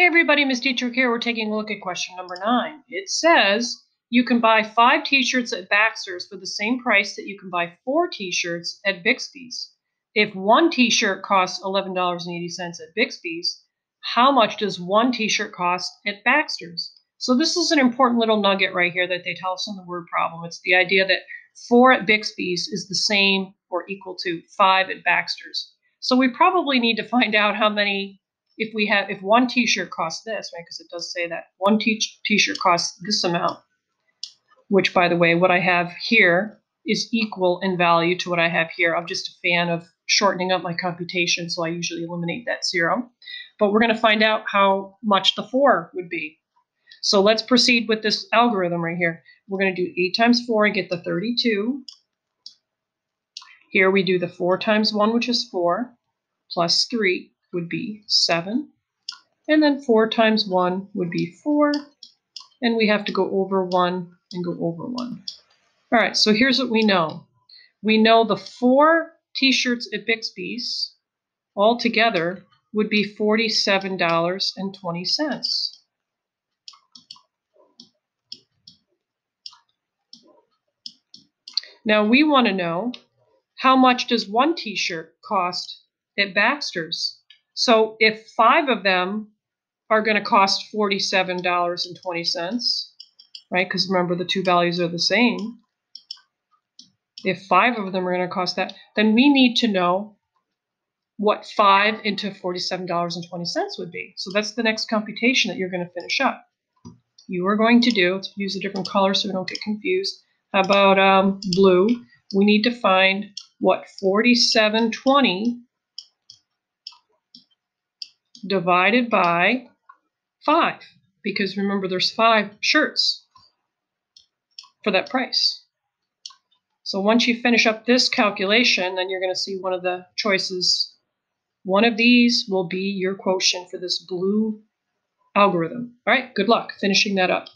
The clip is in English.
Hey everybody, Miss Dietrich here. We're taking a look at question number nine. It says you can buy five t-shirts at Baxter's for the same price that you can buy four t-shirts at Bixby's. If one t-shirt costs $11.80 at Bixby's, how much does one t-shirt cost at Baxter's? So this is an important little nugget right here that they tell us in the word problem. It's the idea that four at Bixby's is the same or equal to five at Baxter's. So we probably need to find out how many if we have if one t-shirt costs this, right? Because it does say that one t-shirt costs this amount, which by the way, what I have here is equal in value to what I have here. I'm just a fan of shortening up my computation, so I usually eliminate that zero. But we're going to find out how much the 4 would be. So let's proceed with this algorithm right here. We're going to do 8 times 4 and get the 32. Here we do the 4 times 1, which is 4, plus 3 would be 7. And then 4 times 1 would be 4. And we have to go over 1 and go over 1. All right, so here's what we know. We know the four t-shirts at Bixby's all together would be $47.20. Now we want to know how much does one t-shirt cost at Baxter's? So if five of them are going to cost $47.20, right? Because remember, the two values are the same. If five of them are going to cost that, then we need to know what 5 into $47.20 would be. So that's the next computation that you're going to finish up. You are going to do, let's use a different color so we don't get confused. How about um, blue? We need to find what 4720 divided by 5 because remember there's 5 shirts for that price. So once you finish up this calculation, then you're going to see one of the choices. One of these will be your quotient for this blue algorithm. All right, good luck finishing that up.